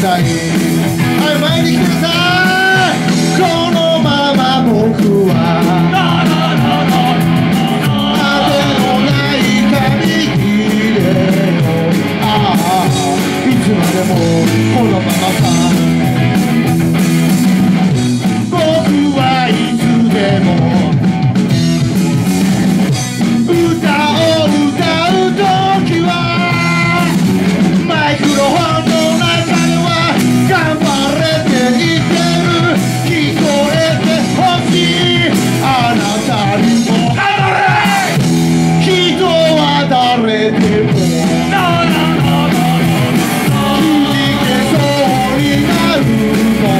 さい。はい前に来てください。このまま僕は。いつまでもこのままさ。僕はいつでも。More.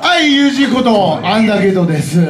はい。U 字ことアンダけゲです。